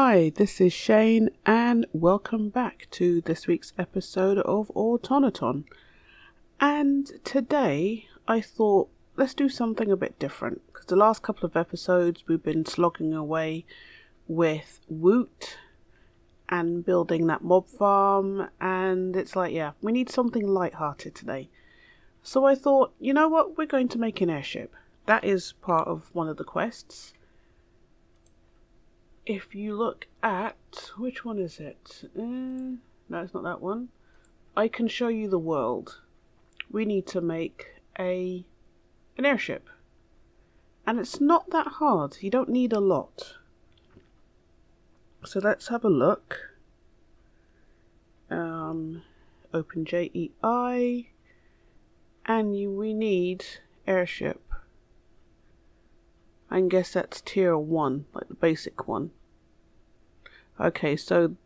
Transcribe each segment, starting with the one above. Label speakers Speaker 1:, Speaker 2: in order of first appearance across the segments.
Speaker 1: Hi, this is Chaynne, and welcome back to this week's episode of Automaton. And today I thought let's do something a bit different because the last couple of episodes we've been slogging away with Woot and building that mob farm, and it's like, yeah, we need something light-hearted today. So I thought, you know what, we're going to make an airship. That is part of one of the quests if you look at which one is it? Uh, no, it's not that one. I can show you the world. We need to make a an airship, and it's not that hard. You don't need a lot. So let's have a look. Um, open JEI, and you, we need airship. I guess that's tier one, like the basic one. Okay, so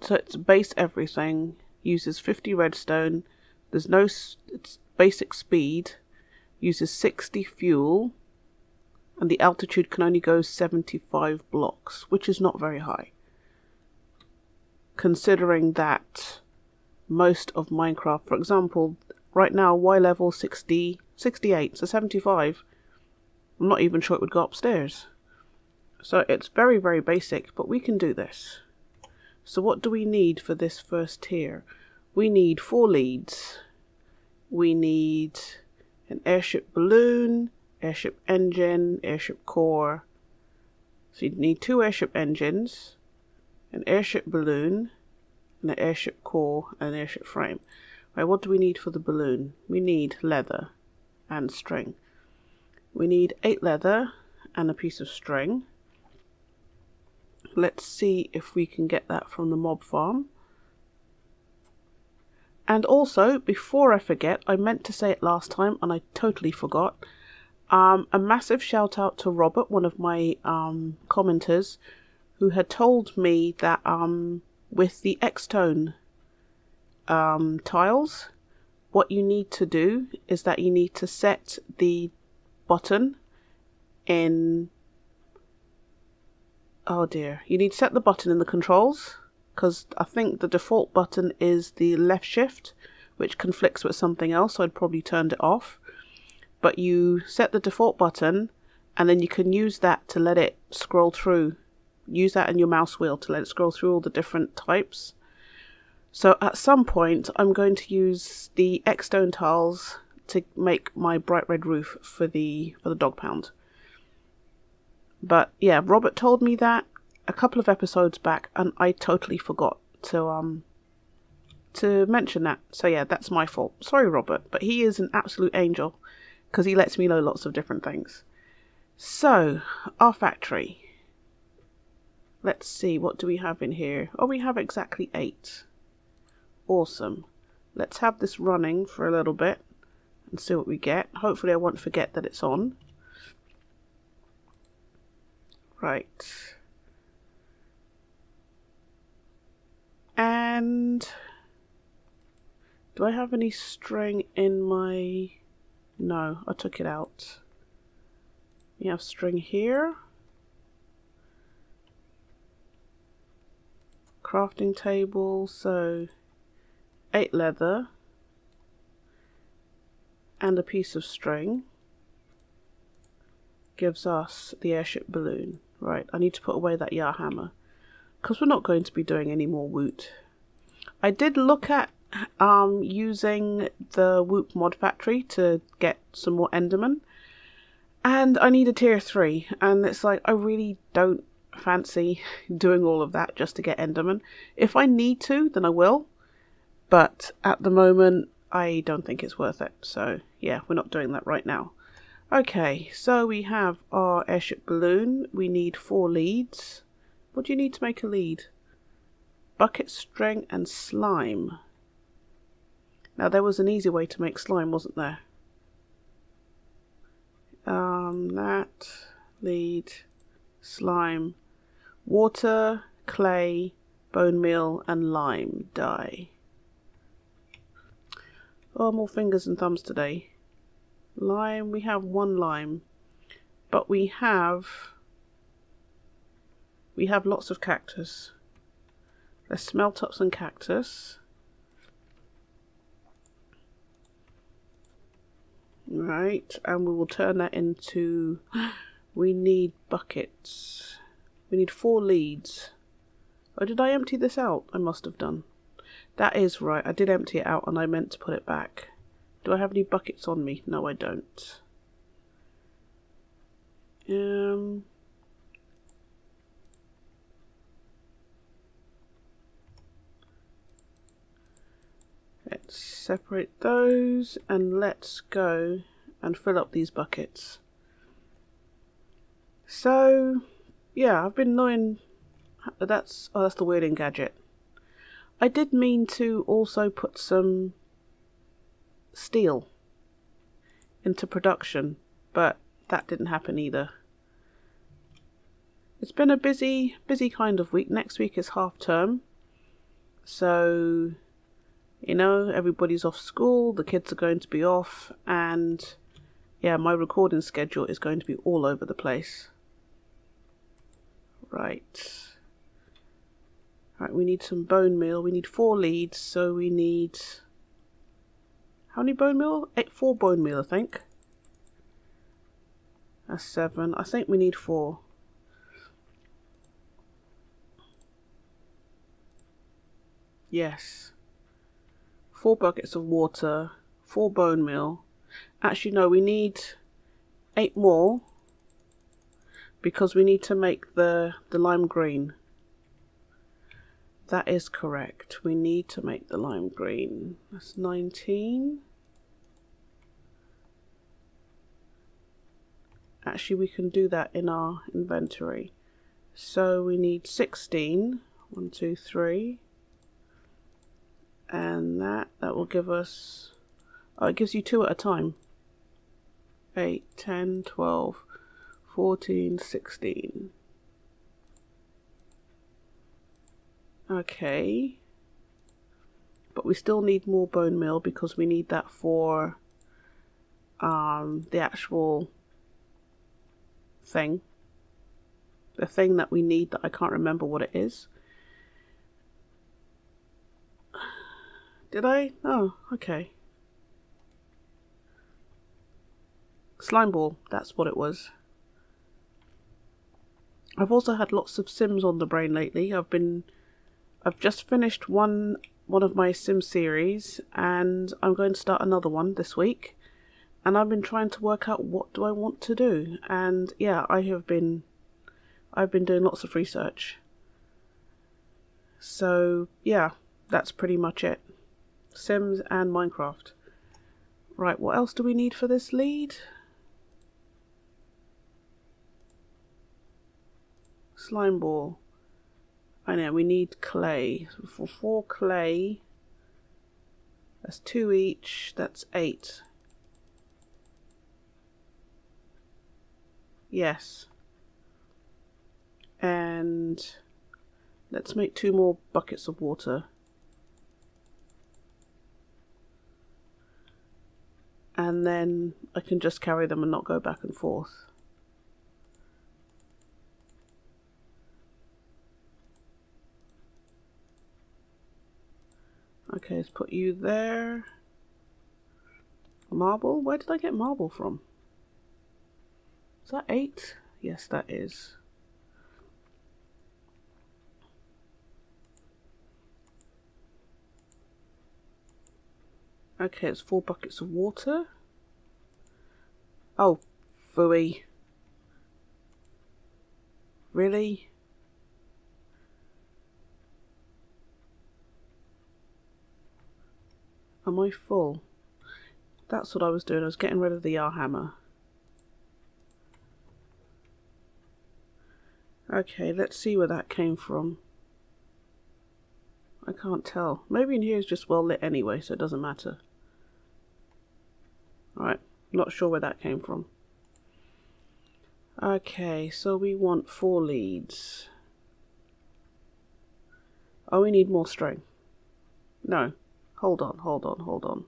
Speaker 1: so it's base everything. Uses 50 redstone. There's no it's basic speed. Uses 60 fuel. And the altitude can only go 75 blocks, which is not very high. Considering that most of Minecraft, for example, right now Y level 60, 68, so 75. I'm not even sure it would go upstairs. So it's very, very basic, but we can do this. So what do we need for this first tier? We need four leads. We need an airship balloon, airship engine, airship core. So you need two airship engines, an airship balloon, and an airship core, and an airship frame. Right, what do we need for the balloon? We need leather and string. We need eight leather and a piece of string. Let's see if we can get that from the mob farm. And also, before I forget, I meant to say it last time and I totally forgot. Um, a massive shout out to Robert, one of my um, commenters, who had told me that um, with the Xtone um, tiles, what you need to do is that you need to set the button in Oh dear. You need to set the button in the controls because I think the default button is the left shift, which conflicts with something else, so I'd probably turned it off. But you set the default button and then you can use that to let it scroll through. Use that in your mouse wheel to let it scroll through all the different types. So at some point, I'm going to use the Xtone tiles to make my bright red roof for the for the dog pound. But yeah, Robert told me that a couple of episodes back, and I totally forgot to um to mention that. So yeah, that's my fault. Sorry, Robert, but he is an absolute angel because he lets me know lots of different things. So our factory. Let's see, what do we have in here? Oh, we have exactly eight. Awesome. Let's have this running for a little bit and see what we get. Hopefully I won't forget that it's on. Right. And do I have any string in my... No, I took it out. We have string here. Crafting table, so eight leather and a piece of string gives us the airship balloon. Right, I need to put away that Yah hammer. Because we're not going to be doing any more Woot. I did look at um, using the Woot mod factory to get some more Enderman. And I need a tier 3. And it's like, I really don't fancy doing all of that just to get Enderman. If I need to, then I will. But at the moment, I don't think it's worth it. So yeah, we're not doing that right now. Okay, so we have our airship balloon. We need four leads. What do you need to make a lead? Bucket, string, and slime. Now, there was an easy way to make slime, wasn't there? Um, that, lead, slime, water, clay, bone meal, and lime dye. Oh, more fingers and thumbs today. Lime, we have one lime. But we have We have lots of cactus. Let's smelt up some cactus. Right, and we will turn that into... We need buckets. We need four leads. Oh, did I empty this out? I must have done. That is right. I did empty it out and I meant to put it back. Do I have any buckets on me? No, I don't. Um... Let's separate those and let's go and fill up these buckets. So, yeah, I've been knowing that's oh, that's the weirding gadget. I did mean to also put some steel into production, but that didn't happen either. It's been a busy, busy kind of week. Next week is half term, so you know everybody's off school. The kids are going to be off, and yeah, my recording schedule is going to be all over the place. Right. Right, we need some bone meal. We need four leads, so we need... How many bone meal? Eight, four bone meal, I think. That's seven. I think we need four. Yes. Four buckets of water, four bone meal. Actually, no, we need eight more because we need to make the, the lime green. That is correct. We need to make the lime green. That's 19. Actually, we can do that in our inventory. So we need 16. One, two, three. And that, that will give us, oh, it gives you two at a time. 8, 10, 12, 14, 16. Okay. But we still need more bone meal because we need that for um, the actual thing. The thing that we need that I can't remember what it is. Did I? Oh, okay. Slime ball, that's what it was. I've also had lots of Sims on the brain lately. I've been I've just finished one one of my Sim series and I'm going to start another one this week. And I've been trying to work out what do I want to do. And yeah, I have been I've been doing lots of research. So yeah, that's pretty much it. Sims and Minecraft. Right, what else do we need for this lead? Slime ball. I know, we need clay. For four clay, that's two each, that's eight. Yes. And let's make two more buckets of water. And then I can just carry them and not go back and forth. Okay, let's put you there. Marble? Where did I get marble from? Is that eight? Yes, that is. Okay, it's four buckets of water. Oh, fooey. Really? Am I full? That's what I was doing. I was getting rid of the R hammer. Okay, let's see where that came from. I can't tell. Maybe in here is just well lit anyway, so it doesn't matter. Alright, not sure where that came from. Okay, so we want four leads. Oh, we need more string. No. Hold on, hold on, hold on.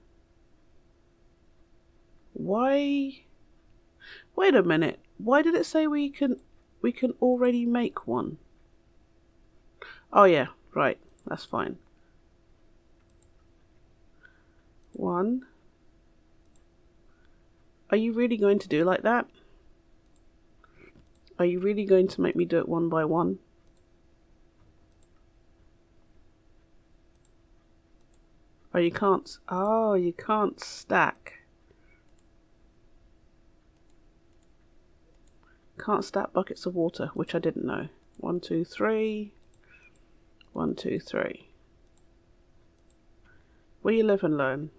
Speaker 1: Why? Wait a minute. Why did it say we can we can already make one? Oh yeah, right. That's fine. One. Are you really going to do like that? Are you really going to make me do it one by one? Oh, you can't. Oh, you can't stack. Can't stack buckets of water, which I didn't know. One, two, three. One, two, three. Where you live and learn.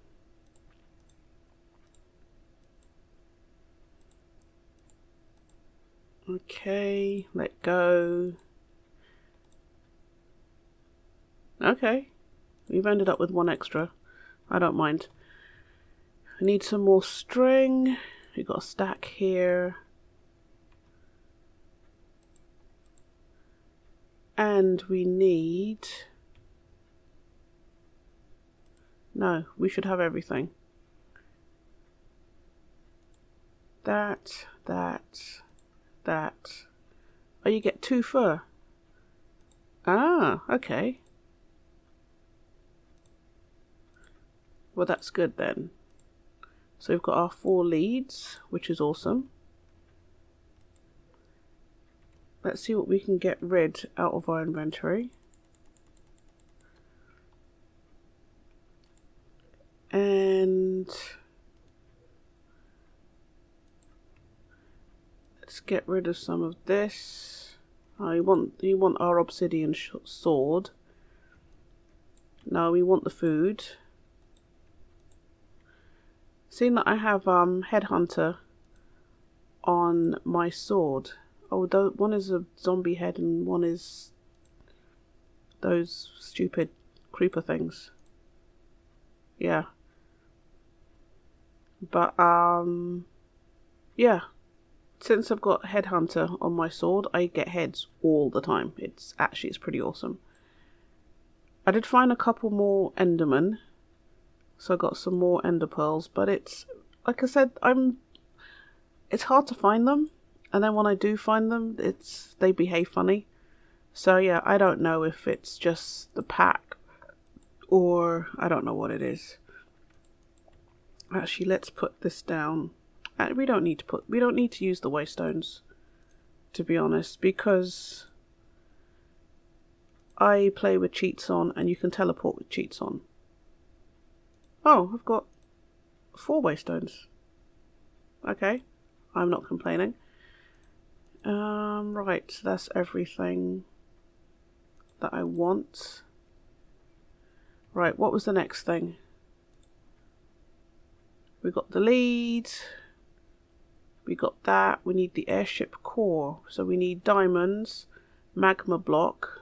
Speaker 1: Okay, let go. Okay. We've ended up with one extra. I don't mind. I need some more string. We've got a stack here. And we need... No, we should have everything. That, that, that. Oh, you get two fur. Ah, okay. Well, that's good then. So we've got our four leads, which is awesome. Let's see what we can get rid out of our inventory. And let's get rid of some of this. Oh, I want you want our obsidian sword. No, we want the food. Seeing that I have um, Headhunter on my sword. Oh, one is a zombie head and one is those stupid creeper things. Yeah. But, um, yeah. Since I've got Headhunter on my sword, I get heads all the time. It's actually, it's pretty awesome. I did find a couple more Endermen so I got some more ender pearls, but it's like I said, I'm it's hard to find them, and then when I do find them, it's they behave funny. So yeah, I don't know if it's just the pack or I don't know what it is. Actually, let's put this down. Uh, we don't need to put we don't need to use the waystones to be honest because I play with cheats on and you can teleport with cheats on. Oh, I've got four waystones. Okay, I'm not complaining. Um, right, so that's everything that I want. Right, what was the next thing? We got the lead. We got that. We need the airship core. So we need diamonds, magma block.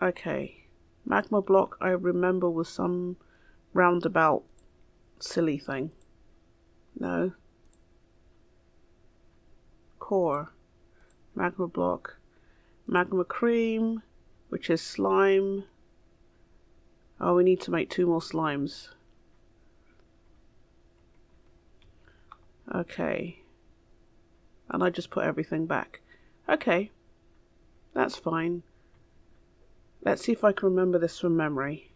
Speaker 1: Okay. Magma block, I remember, was some roundabout silly thing. No. Core. Magma block. Magma cream, which is slime. Oh, we need to make two more slimes. Okay. And I just put everything back. Okay. That's fine. Let's see if I can remember this from memory.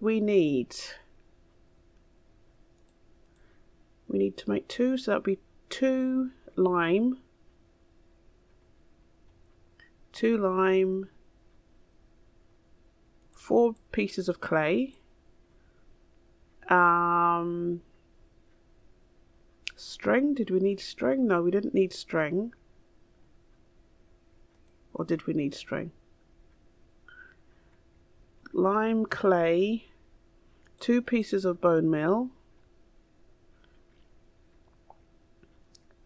Speaker 1: We need we need to make two, so that would be two lime, two lime, four pieces of clay, um, string. Did we need string? No, we didn't need string. Or did we need string? Lime clay, two pieces of bone meal,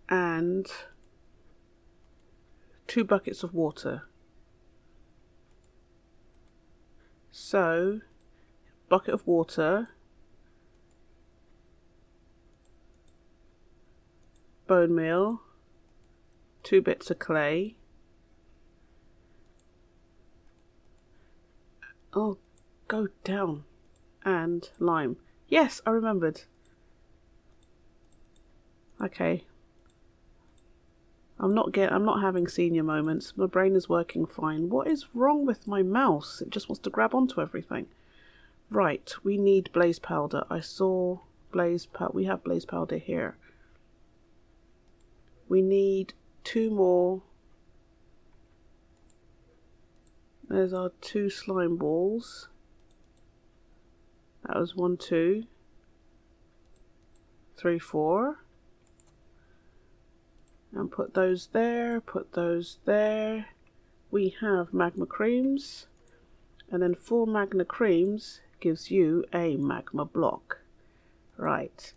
Speaker 1: and two buckets of water. So, bucket of water, bone meal, two bits of clay, Oh, go down. And lime. Yes, I remembered. Okay. I'm not get I'm not having senior moments. My brain is working fine. What is wrong with my mouse? It just wants to grab onto everything. Right, we need blaze powder. I saw blaze powder. We have blaze powder here. We need two more. There's our two slime balls. That was one, two, three, four. And put those there, put those there. We have magma creams. And then four magma creams gives you a magma block. Right.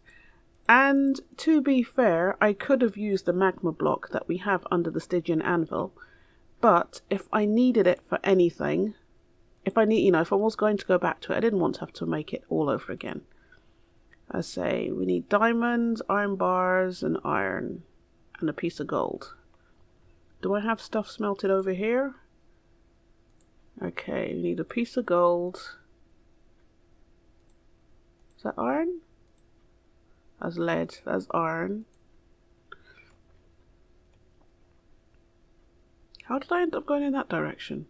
Speaker 1: And to be fair, I could have used the magma block that we have under the Stygian anvil. But if I needed it for anything, if I need, you know, if I was going to go back to it, I didn't want to have to make it all over again. I say we need diamonds, iron bars, and iron, and a piece of gold. Do I have stuff smelted over here? Okay, we need a piece of gold. Is that iron? That's lead. That's iron. How did I end up going in that direction?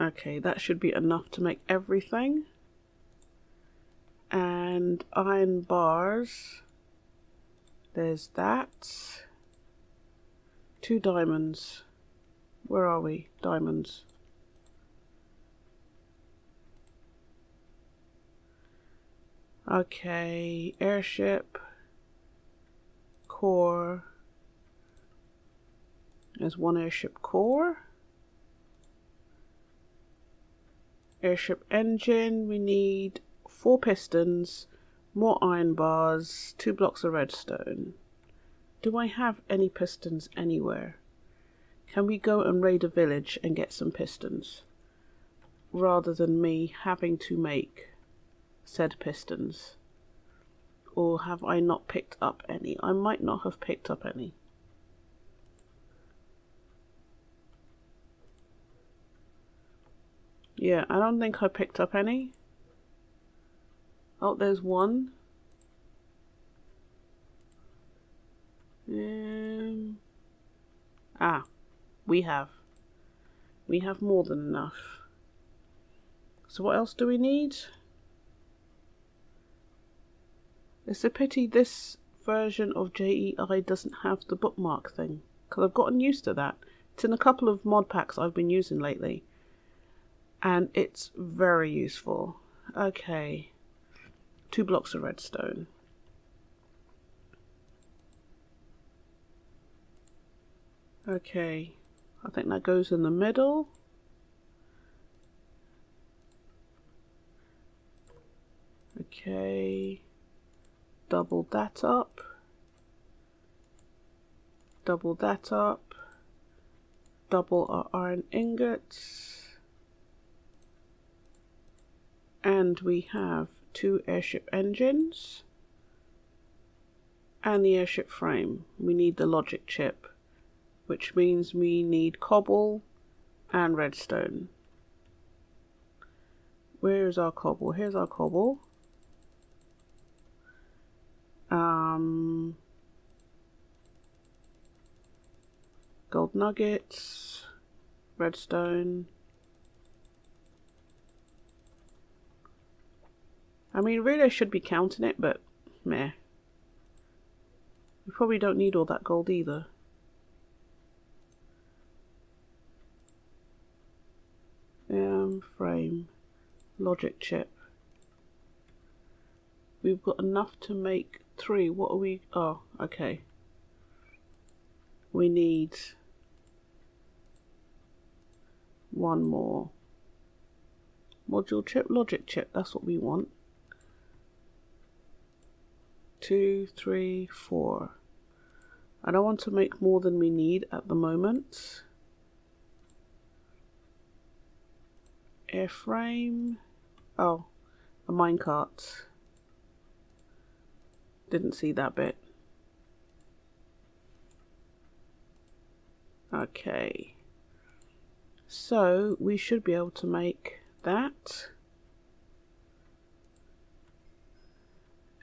Speaker 1: Okay, that should be enough to make everything. And iron bars. There's that. Two diamonds. Where are we? Diamonds. Okay, airship, core. There's one airship core. Airship engine, we need four pistons, more iron bars, two blocks of redstone. Do I have any pistons anywhere? Can we go and raid a village and get some pistons? Rather than me having to make said pistons. Or have I not picked up any? I might not have picked up any. Yeah, I don't think I picked up any. Oh, there's one. Um, ah, we have. We have more than enough. So what else do we need? It's a pity this version of JEI doesn't have the bookmark thing, because I've gotten used to that. It's in a couple of mod packs I've been using lately, and it's very useful. Okay, two blocks of redstone. Okay, I think that goes in the middle. Okay double that up, double that up, double our iron ingots, and we have two airship engines and the airship frame. We need the logic chip, which means we need cobble and redstone. Where is our cobble? Here's our cobble. Um, gold nuggets, redstone. I mean, really I should be counting it, but meh. We probably don't need all that gold either. Um, frame, logic chip. We've got enough to make three. What are we? Oh, okay. We need one more. Module chip, logic chip, that's what we want. Two, three, four. I don't want to make more than we need at the moment. Airframe. Oh, a minecart. Didn't see that bit. Okay. So we should be able to make that.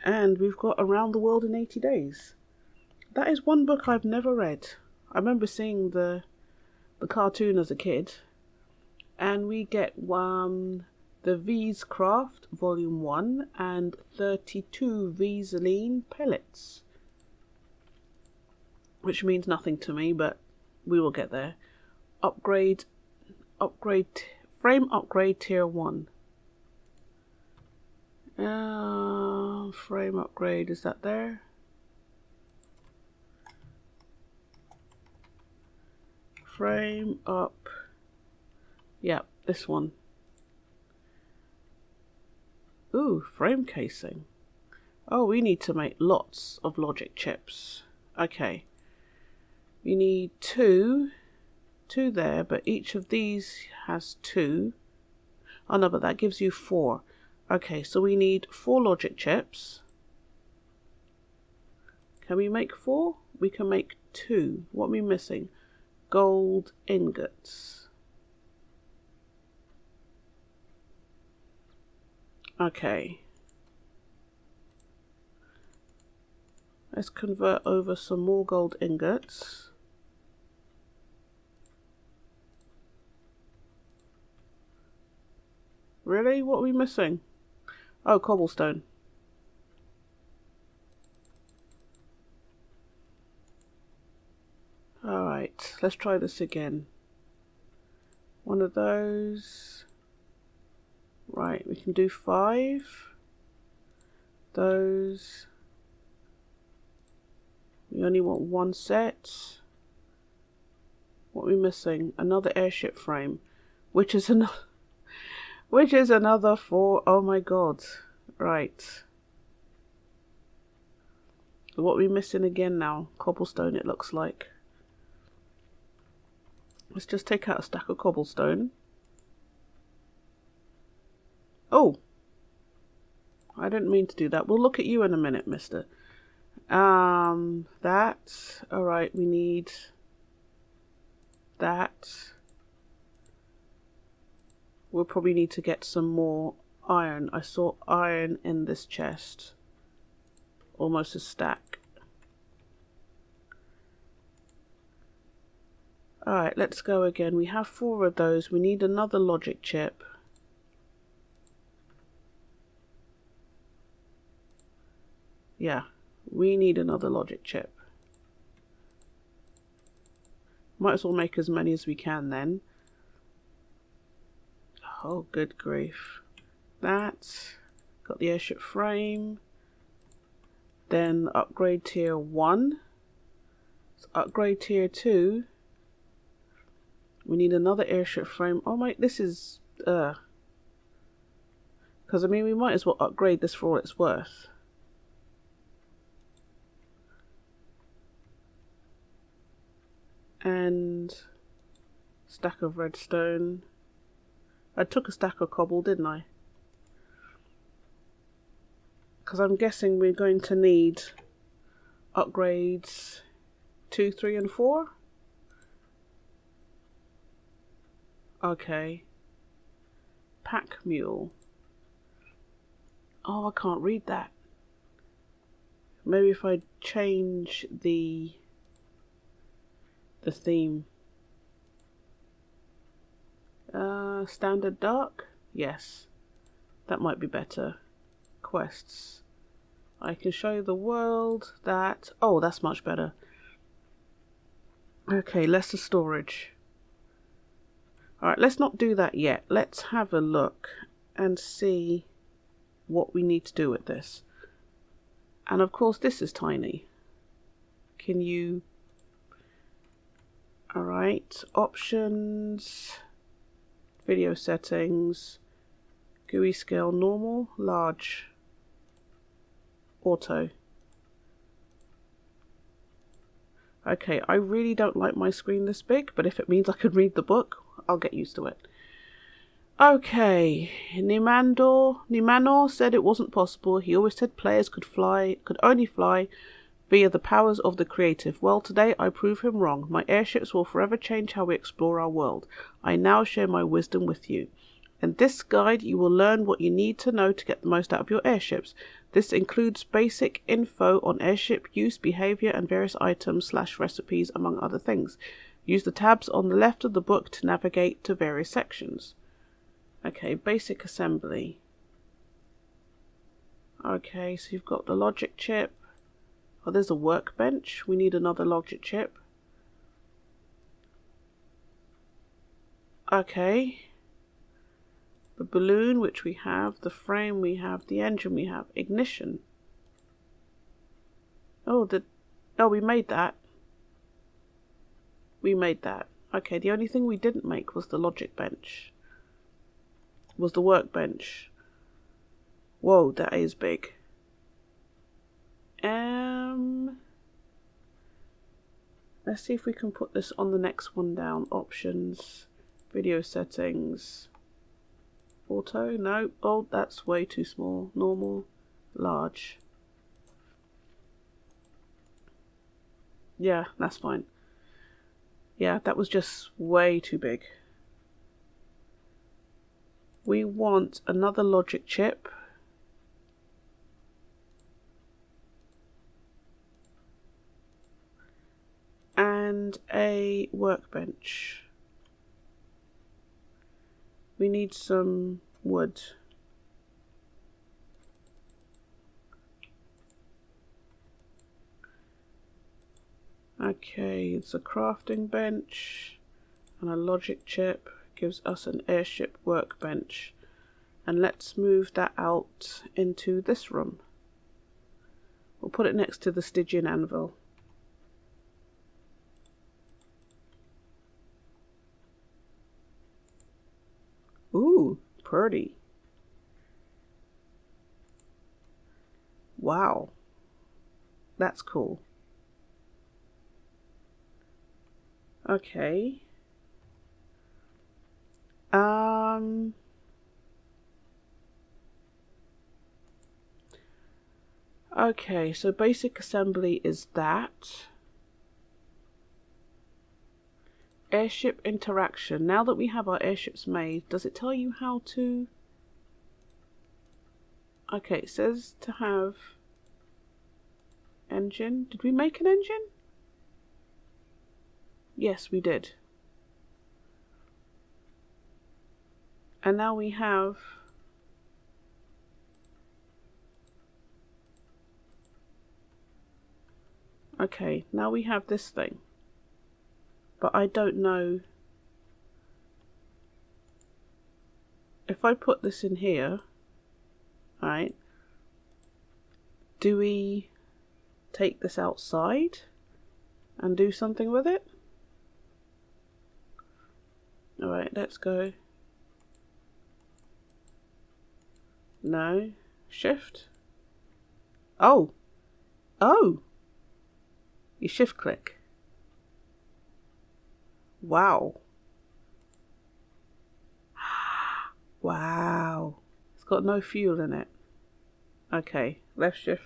Speaker 1: And we've got Around the World in 80 Days. That is one book I've never read. I remember seeing the the cartoon as a kid. And we get um, the Viescraft Volume 1 and 32 Viesoline pellets. Which means nothing to me, but we will get there. Upgrade, upgrade, frame upgrade tier 1. Uh, frame upgrade, is that there? Frame up. Yep, this one. Ooh, frame casing. Oh, we need to make lots of logic chips. Okay. We need two. Two there, but each of these has two. Oh no, but that gives you four. Okay, so we need four logic chips. Can we make four? We can make two. What are we missing? Gold ingots. Okay. Let's convert over some more gold ingots. Really? What are we missing? Oh, cobblestone. Alright, let's try this again. One of those. Right, we can do five. Those. We only want one set. What are we missing? Another airship frame. Which is another which is another four. Oh my god. Right. What are we missing again now? Cobblestone it looks like. Let's just take out a stack of cobblestone. Oh! I didn't mean to do that. We'll look at you in a minute, mister. Um, that. Alright, we need that. We'll probably need to get some more iron. I saw iron in this chest. Almost a stack. Alright, let's go again. We have four of those. We need another logic chip. Yeah, we need another logic chip. Might as well make as many as we can then. Oh, good grief. That. Got the airship frame. Then upgrade tier 1. upgrade tier 2. We need another airship frame. Oh my, this is... uh. Because, I mean, we might as well upgrade this for all it's worth. And... Stack of redstone. I took a stack of cobble, didn't I? Because I'm guessing we're going to need upgrades 2, 3 and 4. Okay. Pack mule. Oh, I can't read that. Maybe if I change the the theme. Uh, standard dark? Yes. That might be better. Quests. I can show you the world that... Oh, that's much better. Okay, lesser storage. Alright, let's not do that yet. Let's have a look and see what we need to do with this. And of course, this is tiny. Can you... Alright, options video settings, GUI scale normal, large, auto. Okay, I really don't like my screen this big, but if it means I can read the book, I'll get used to it. Okay, Nimandor, Nimanor said it wasn't possible. He always said players could fly, could only fly via the powers of the creative. Well, today I prove him wrong. My airships will forever change how we explore our world. I now share my wisdom with you. In this guide, you will learn what you need to know to get the most out of your airships. This includes basic info on airship use, behavior, and various items slash recipes, among other things. Use the tabs on the left of the book to navigate to various sections. Okay, basic assembly. Okay, so you've got the logic chip. Oh, there's a workbench. We need another logic chip. Okay. The balloon, which we have. The frame we have. The engine we have. Ignition. Oh, the... Oh, we made that. We made that. Okay, the only thing we didn't make was the logic bench. Was the workbench. Whoa, that is big. Um, let's see if we can put this on the next one down. Options, video settings, auto. No, oh, that's way too small. Normal, large. Yeah, that's fine. Yeah, that was just way too big. We want another logic chip and a workbench. We need some wood. Okay, it's a crafting bench and a logic chip gives us an airship workbench. And let's move that out into this room. We'll put it next to the Stygian anvil. Ooh, pretty. Wow. That's cool. Okay. Um... Okay, so basic assembly is that. Airship interaction. Now that we have our airships made, does it tell you how to... Okay, it says to have engine. Did we make an engine? Yes, we did. And now we have Okay, now we have this thing but I don't know. If I put this in here right do we take this outside and do something with it? Alright let's go. No. Shift. Oh. Oh. You shift click Wow. Wow. It's got no fuel in it. Okay, left shift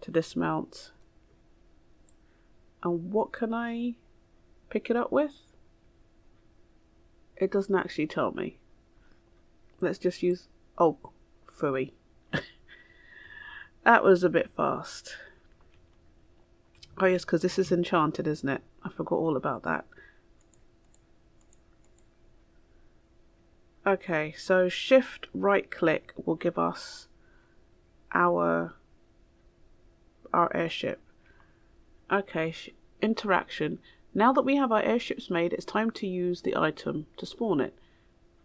Speaker 1: to dismount. And what can I pick it up with? It doesn't actually tell me. Let's just use... Oh, fooey. that was a bit fast. Oh yes, because this is enchanted, isn't it? I forgot all about that. Okay, so shift right click will give us our our airship. Okay, interaction. Now that we have our airships made, it's time to use the item to spawn it.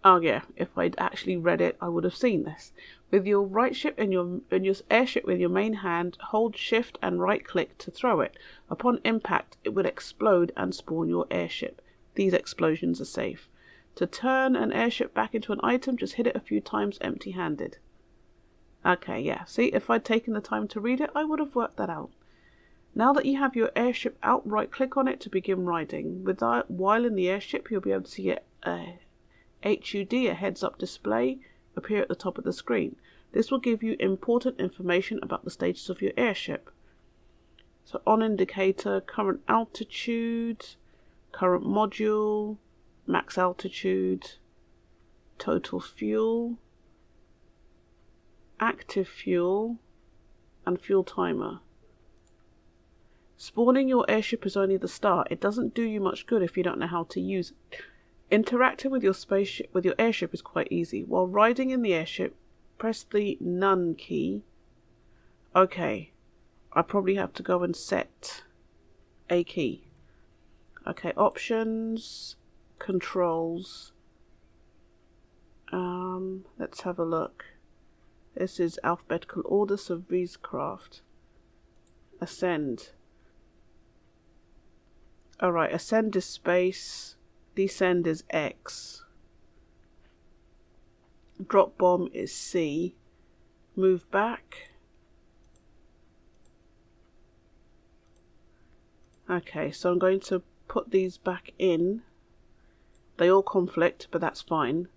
Speaker 1: Oh yeah, if I'd actually read it, I would have seen this. With your right ship and your and your airship with your main hand, hold shift and right click to throw it. Upon impact, it will explode and spawn your airship. These explosions are safe. To turn an airship back into an item, just hit it a few times empty handed. Okay, yeah. See, if I'd taken the time to read it, I would have worked that out. Now that you have your airship out, right click on it to begin riding. With that, while in the airship, you'll be able to see a, a HUD, a heads up display, appear at the top of the screen. This will give you important information about the status of your airship. So on indicator, current altitude, current module, max altitude, total fuel, active fuel, and fuel timer. Spawning your airship is only the start. It doesn't do you much good if you don't know how to use it. Interacting with your spaceship with your airship is quite easy. While riding in the airship, press the none key. Okay. I probably have to go and set a key. Okay, options, controls. Um, let's have a look. This is alphabetical order, so craft. Ascend. Alright, ascend is space, descend is X. Drop bomb is C. Move back. Okay, so I'm going to put these back in. They all conflict, but that's fine.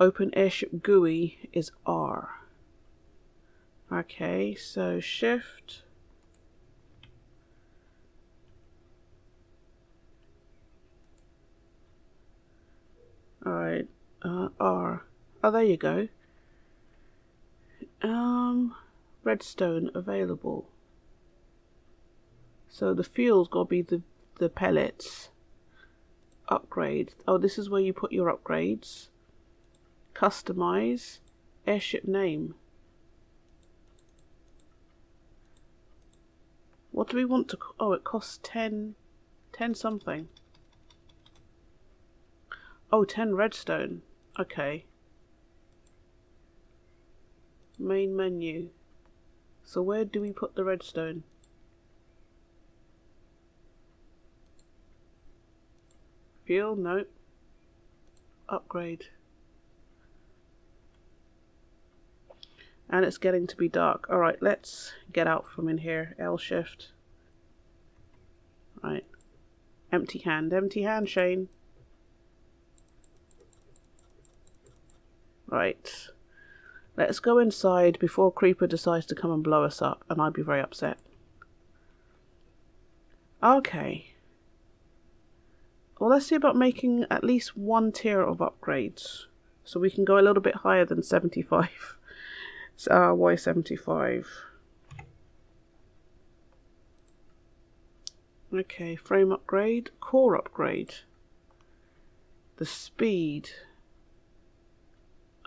Speaker 1: Open airship GUI is R. Okay, so shift. Alright, uh, R. Oh, there you go. Um, redstone available. So the fuel's got to be the, the pellets. Upgrade. Oh, this is where you put your upgrades. Customize. Airship name. What do we want to... Oh, it costs 10... 10 something. Oh, 10 redstone. Okay. Main menu. So where do we put the redstone? Fuel? Nope. Upgrade. And it's getting to be dark. Alright, let's get out from in here. L shift. Right. Empty hand. Empty hand, Chaynne. Right. Let's go inside before Creeper decides to come and blow us up, and I'd be very upset. Okay. Well, let's see about making at least one tier of upgrades. So we can go a little bit higher than 75. Uh, why 75? Okay, frame upgrade, core upgrade. The speed.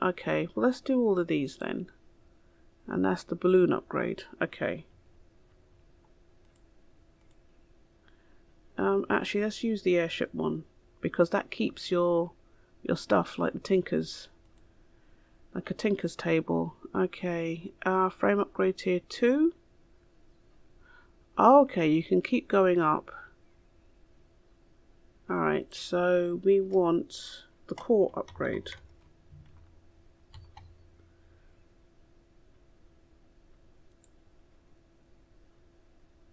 Speaker 1: Okay, well let's do all of these then. And that's the balloon upgrade. Okay. Um, actually, let's use the airship one because that keeps your your stuff like the Tinkers, like a Tinker's table. Okay, uh, frame upgrade tier two. Oh, okay, you can keep going up. Alright, so we want the core upgrade.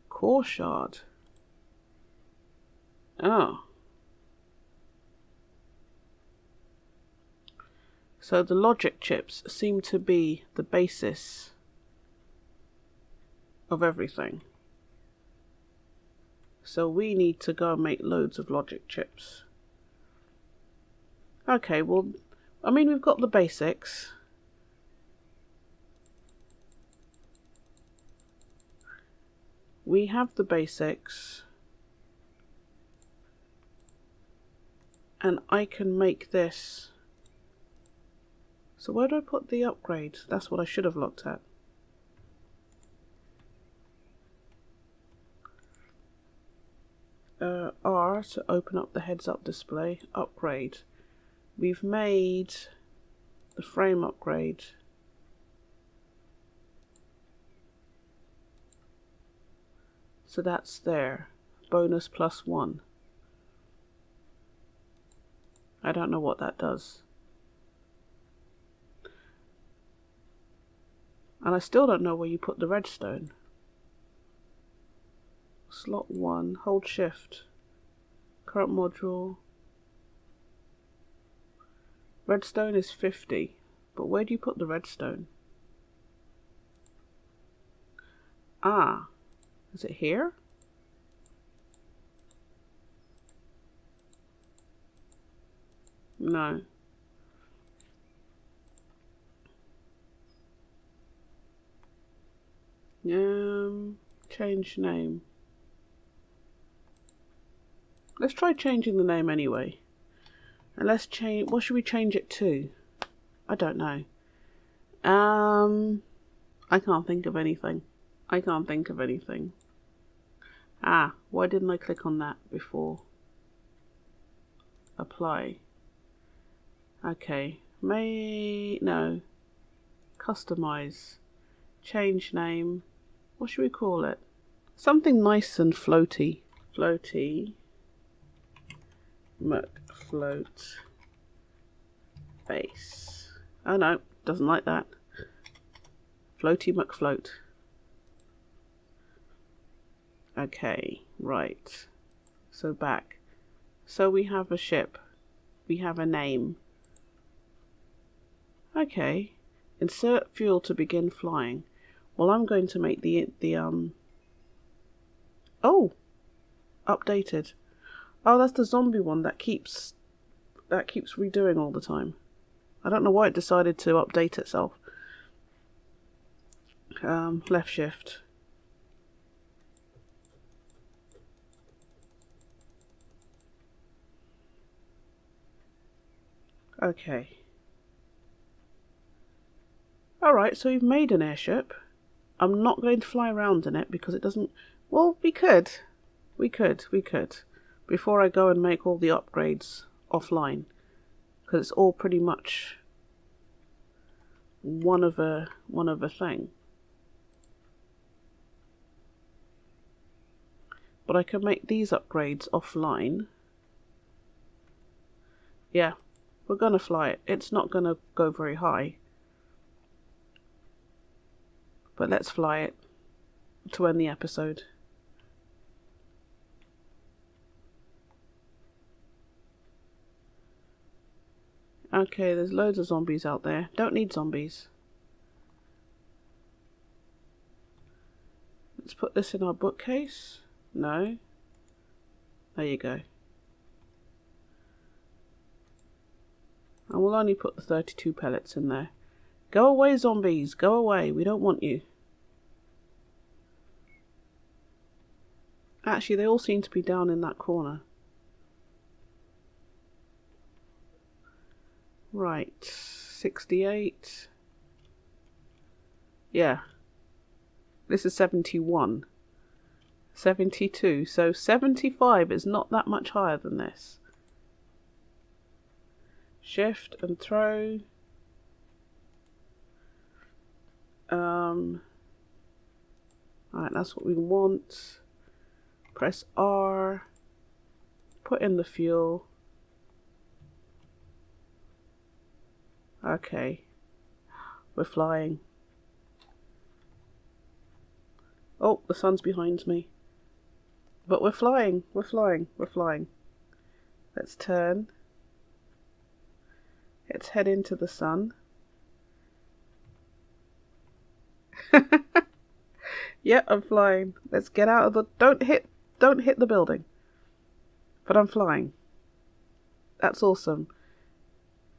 Speaker 1: Core shard. Oh. So the logic chips seem to be the basis of everything. So we need to go and make loads of logic chips. Okay, well, I mean, we've got the basics. we have the basics and I can make this so where do I put the upgrade? That's what I should have looked at. Uh, R to open up the heads up display, upgrade. We've made the frame upgrade. So that's there. Bonus plus one. I don't know what that does. And I still don't know where you put the redstone. Slot 1, hold shift. Current module. Redstone is 50, but where do you put the redstone? Ah, is it here? No. Um, change name. Let's try changing the name anyway. And let's change, what should we change it to? I don't know. Um, I can't think of anything. I can't think of anything. Ah, why didn't I click on that before? Apply. Okay, may, no. Customize. Change name. What should we call it? Something nice and floaty. Floaty. McFloat. Base. Oh no, doesn't like that. Floaty McFloat. Okay, right. So back. So we have a ship. We have a name. Okay. Insert fuel to begin flying. Well, I'm going to make the the um. Oh, updated. Oh, that's the zombie one that keeps that keeps redoing all the time. I don't know why it decided to update itself. Um, left shift. Okay. Alright, so we've made an airship. I'm not going to fly around in it because it doesn't... Well, we could. We could, we could. Before I go and make all the upgrades offline. Because it's all pretty much one of a one of a thing. But I can make these upgrades offline. Yeah, we're gonna fly it. It's not gonna go very high. But let's fly it to end the episode. Okay, there's loads of zombies out there. Don't need zombies. Let's put this in our bookcase. No. There you go. And we'll only put the 32 pellets in there. Go away, zombies. Go away. We don't want you. Actually, they all seem to be down in that corner. Right. 68. Yeah. This is 71. 72. So 75 is not that much higher than this. Shift and throw. Um, Alright, that's what we want. Press R. Put in the fuel. Okay. We're flying. Oh, the sun's behind me. But we're flying. We're flying. We're flying. Let's turn. Let's head into the sun. yeah, I'm flying. Let's get out of the don't hit don't hit the building. But I'm flying. That's awesome.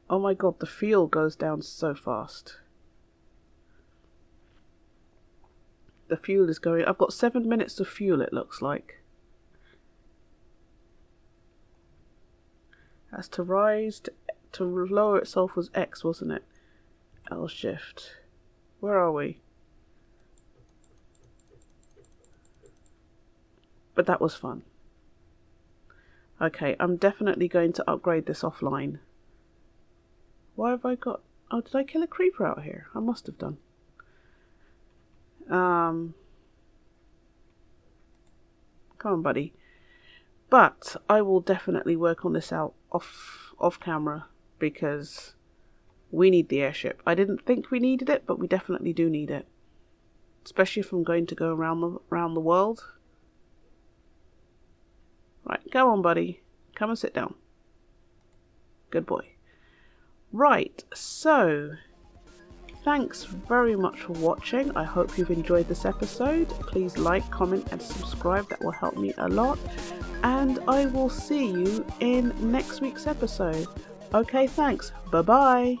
Speaker 1: Oh my god, the fuel goes down so fast. The fuel is going I've got seven minutes of fuel it looks like. As to rise to, to lower itself was X, wasn't it? L shift. Where are we? But that was fun. Okay, I'm definitely going to upgrade this offline. Why have I got... Oh, did I kill a creeper out here? I must have done. Um... Come on, buddy. But I will definitely work on this out off off camera because we need the airship. I didn't think we needed it, but we definitely do need it. Especially if I'm going to go around the around the world. Right, go on, buddy. Come and sit down. Good boy. Right, so thanks very much for watching. I hope you've enjoyed this episode. Please like, comment, and subscribe. That will help me a lot. And I will see you in next week's episode. Okay, thanks. Bye bye.